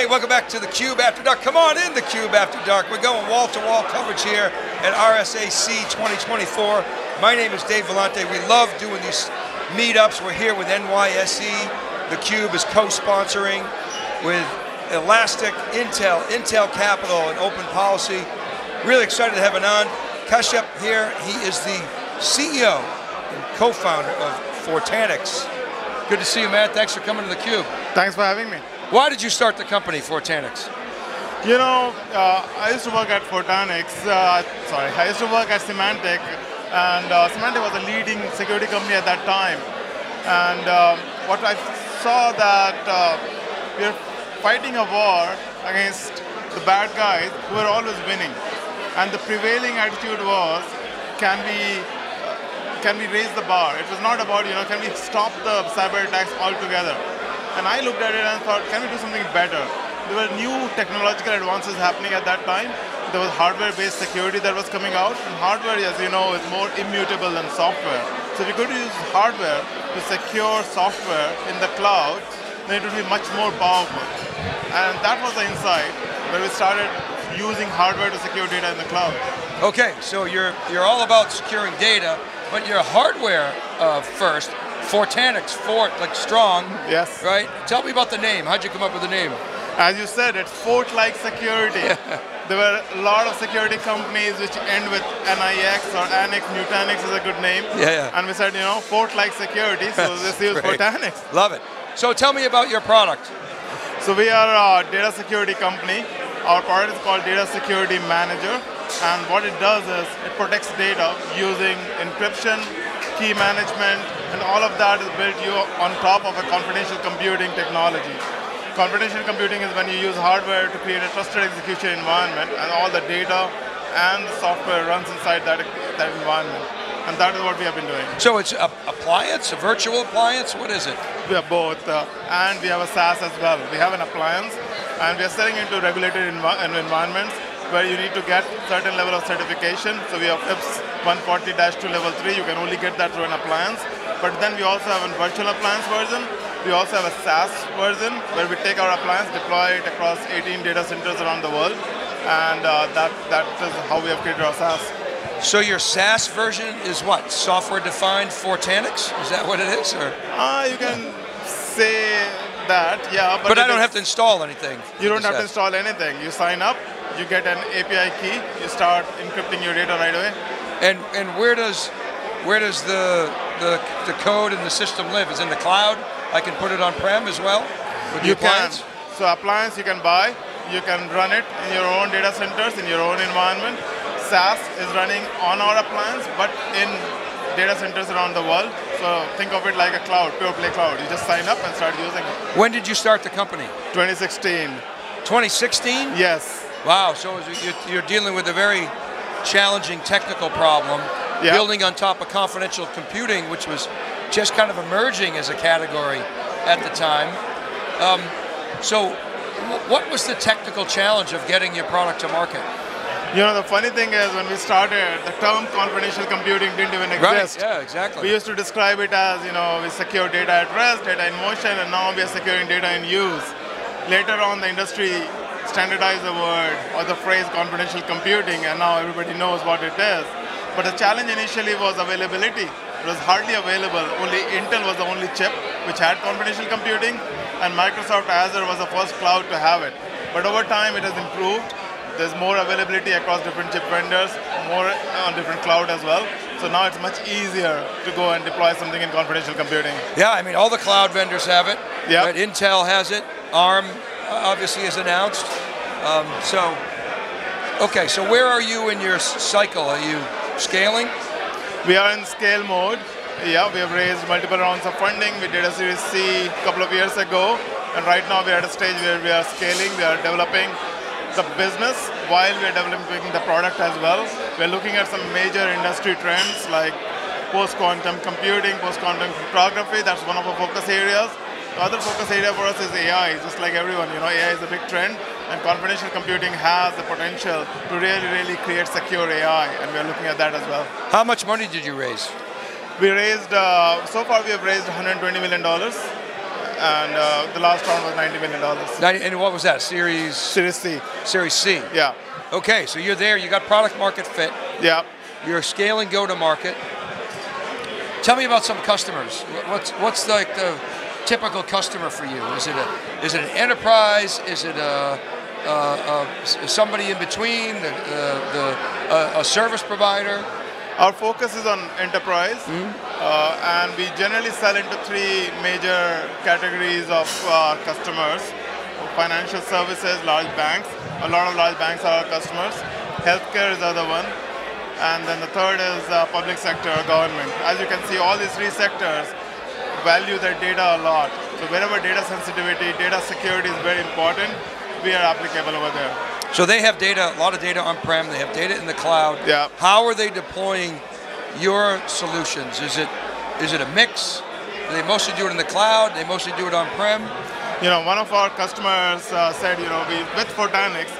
Hey, welcome back to the Cube After Dark. Come on in the Cube After Dark. We're going wall-to-wall coverage here at RSAC 2024. My name is Dave Vellante. We love doing these meetups. We're here with NYSE. The Cube is co-sponsoring with Elastic, Intel, Intel Capital, and Open Policy. Really excited to have Anand Kashyap here. He is the CEO and co-founder of Fortanix. Good to see you, man. Thanks for coming to the Cube. Thanks for having me. Why did you start the company, Fortanix? You know, uh, I used to work at Fortanix. Uh, sorry, I used to work at Symantec, and uh, Symantec was a leading security company at that time. And um, what I saw that uh, we are fighting a war against the bad guys who are always winning, and the prevailing attitude was, can we uh, can we raise the bar? It was not about you know can we stop the cyber attacks altogether. And I looked at it and thought, can we do something better? There were new technological advances happening at that time. There was hardware-based security that was coming out, and hardware, as you know, is more immutable than software. So if you could use hardware to secure software in the cloud, then it would be much more powerful. And that was the insight where we started using hardware to secure data in the cloud. Okay, so you're you're all about securing data, but you're hardware uh, first. Fortanix, Fort, like strong. Yes. Right? Tell me about the name. How'd you come up with the name? As you said, it's fort-like security. there were a lot of security companies which end with NIX or Annex. Nutanix is a good name. Yeah, yeah. And we said, you know, fort-like security, so this is Fortanix. Love it. So tell me about your product. So we are a data security company. Our product is called Data Security Manager. And what it does is it protects data using encryption, key management, and all of that is built you on top of a confidential computing technology. Confidential computing is when you use hardware to create a trusted execution environment, and all the data and the software runs inside that, that environment. And that is what we have been doing. So it's a appliance, a virtual appliance? What is it? We have both, uh, and we have a SaaS as well. We have an appliance, and we are selling into regulated env environments where you need to get certain level of certification. So we have FIPS 140-2 level 3. You can only get that through an appliance. But then we also have a virtual appliance version. We also have a SaaS version where we take our appliance, deploy it across 18 data centers around the world, and uh, that, that is how we have created our SaaS. So your SaaS version is what? Software-defined Fortanix? Is that what it is? Or? Uh, you can say that, yeah. But, but I don't have to install anything. You don't have to install anything. You sign up, you get an API key, you start encrypting your data right away. And and where does where does the the, the code and the system live? Is in the cloud? I can put it on prem as well. With you appliance? can. So appliance you can buy. You can run it in your own data centers in your own environment. SaaS is running on our appliance, but in data centers around the world. So think of it like a cloud, pure play cloud. You just sign up and start using it. When did you start the company? 2016. 2016? Yes. Wow, so you're dealing with a very challenging technical problem, yep. building on top of confidential computing, which was just kind of emerging as a category at the time. Um, so what was the technical challenge of getting your product to market? You know, the funny thing is when we started, the term confidential computing didn't even exist. Right, yeah, exactly. We used to describe it as, you know, we secure data at rest, data in motion, and now we are securing data in use. Later on, the industry standardized the word or the phrase confidential computing, and now everybody knows what it is. But the challenge initially was availability. It was hardly available. Only Intel was the only chip which had confidential computing, and Microsoft Azure was the first cloud to have it. But over time, it has improved. There's more availability across different chip vendors, more on different cloud as well. So now it's much easier to go and deploy something in confidential computing. Yeah, I mean, all the cloud vendors have it. Yeah. Right? Intel has it. ARM obviously is announced. Um, so, okay, so where are you in your cycle? Are you scaling? We are in scale mode. Yeah, we have raised multiple rounds of funding. We did a Series C a couple of years ago, and right now we are at a stage where we are scaling. We are developing the business while we are developing the product as well. We are looking at some major industry trends like post-quantum computing, post-quantum cryptography. That's one of our focus areas. The other focus area for us is AI, just like everyone. You know, AI is a big trend, and confidential computing has the potential to really, really create secure AI, and we're looking at that as well. How much money did you raise? We raised, uh, so far we have raised $120 million, and uh, the last round was $90 million. 90, and what was that? Series Series C. Series C. Yeah. Okay, so you're there. You got product market fit. Yeah. You're scaling go to market. Tell me about some customers. What's what's like the typical customer for you? Is it a is it an enterprise? Is it a somebody in between? The, the, a, a, service provider? Our focus is on enterprise, mm-hmm. uh, and we generally sell into three major categories of uh, customers: financial services, large banks. A lot of large banks are our customers. Healthcare is the other one and then the third is uh, public sector government. As you can see, all these three sectors value their data a lot. So wherever data sensitivity, data security is very important, we are applicable over there. So they have data, a lot of data on-prem, they have data in the cloud. Yeah. How are they deploying your solutions? Is it is it a mix? Do they mostly do it in the cloud? They mostly do it on-prem? You know, one of our customers uh, said, you know, we, with Fortanix,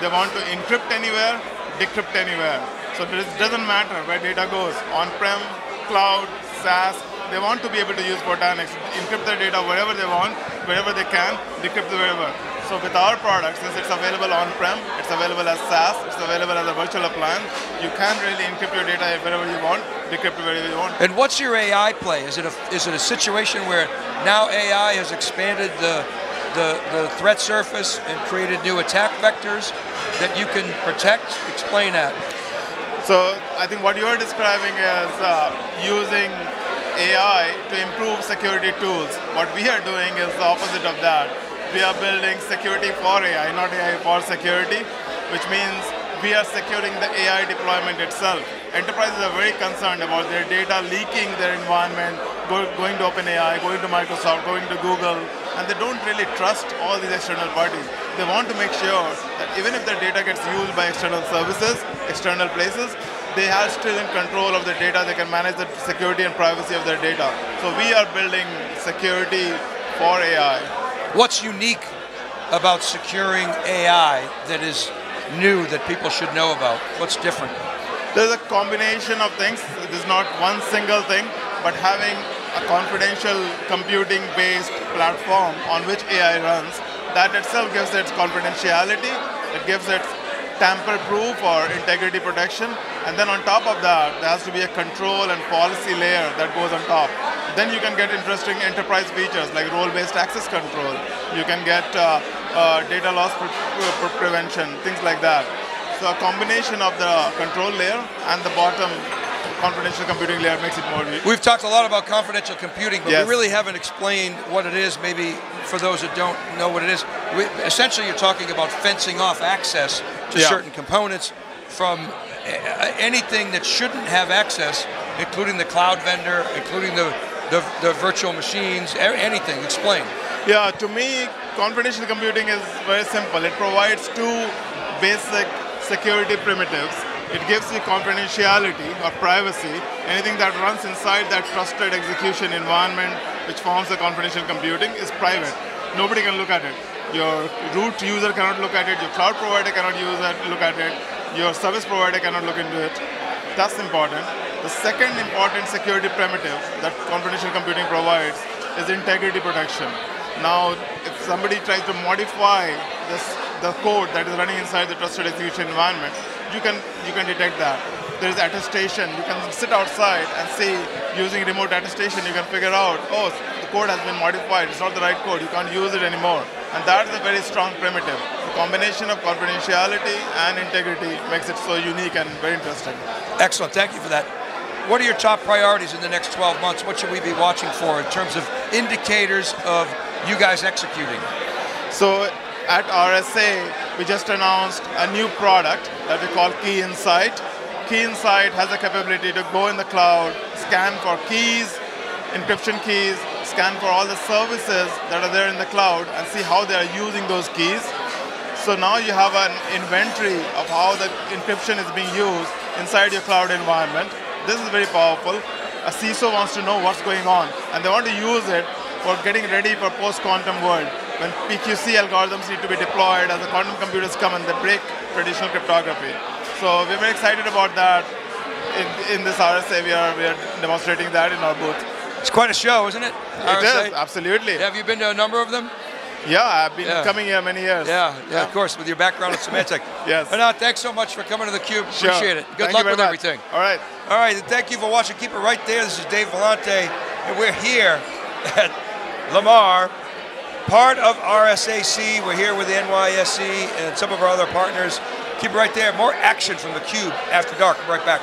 they want to encrypt anywhere, decrypt anywhere. So it doesn't matter where data goes, on-prem, cloud, SaaS, they want to be able to use Fortanix, encrypt their data wherever they want, wherever they can, decrypt wherever. So with our products, since it's available on-prem, it's available as SaaS, it's available as a virtual appliance, you can really encrypt your data wherever you want, decrypt it wherever you want. And what's your AI play? Is it a, is it a situation where now AI has expanded the, the, the threat surface and created new attack vectors that you can protect? Explain that. So I think what you're describing is uh, using AI to improve security tools. What we are doing is the opposite of that. We are building security for AI, not AI for security, which means we are securing the AI deployment itself. Enterprises are very concerned about their data leaking their environment, go, going to OpenAI, going to Microsoft, going to Google, and they don't really trust all these external parties. They want to make sure that even if their data gets used by external services, external places, they are still in control of the data. They can manage the security and privacy of their data. So we are building security for AI. What's unique about securing AI that is new that people should know about? What's different? There's a combination of things. There's not one single thing, but having a confidential computing based platform on which AI runs that itself gives it confidentiality, it gives it tamper-proof or integrity protection, and then on top of that, there has to be a control and policy layer that goes on top. Then you can get interesting enterprise features like role-based access control. You can get uh, uh, data loss pre pre prevention, things like that. So a combination of the control layer and the bottom confidential computing layer makes it more. We've talked a lot about confidential computing, but yes. we really haven't explained what it is. Maybe for those that don't know what it is, we, essentially you're talking about fencing off access to yeah. certain components from anything that shouldn't have access, including the cloud vendor, including the, the, the virtual machines, anything. Explain. Yeah, to me, confidential computing is very simple. It provides two basic security primitives it gives you confidentiality or privacy. Anything that runs inside that trusted execution environment, which forms the confidential computing, is private. Nobody can look at it. Your root user cannot look at it. Your cloud provider cannot use it, look at it. Your service provider cannot look into it. That's important. The second important security primitive that confidential computing provides is integrity protection. Now, if somebody tries to modify this, the code that is running inside the trusted execution environment, you can you can detect that. There is attestation. You can sit outside and see using remote attestation. You can figure out, oh, the code has been modified. It's not the right code. You can't use it anymore. And that is a very strong primitive. The combination of confidentiality and integrity makes it so unique and very interesting. Excellent. Thank you for that. What are your top priorities in the next 12 months? What should we be watching for in terms of indicators of you guys executing? So at RSA, we just announced a new product that we call Key Insight. Key Insight has the capability to go in the cloud, scan for keys, encryption keys, scan for all the services that are there in the cloud and see how they are using those keys. So now you have an inventory of how the encryption is being used inside your cloud environment. This is very powerful. A CISO wants to know what's going on and they want to use it for getting ready for post-quantum world when PQC algorithms need to be deployed as the quantum computers come and they break traditional cryptography. So we're very excited about that. In, in this RSA, we are, we are demonstrating that in our booth. It's quite a show, isn't it? It is, absolutely. Have you been to a number of them? Yeah, I've been Yeah. coming here many years. Yeah, yeah, of course, with your background in Symantec. Yes. Anand, thanks so much for coming to the Cube. Sure. Appreciate it. Good Thank luck with much. everything. All right. All right, thank you for watching. Keep it right there. This is Dave Vellante, and we're here at Lamar, part of RSAC. We're here with the NYSE and some of our other partners. Keep it right there. More action from the Cube after dark. Right back.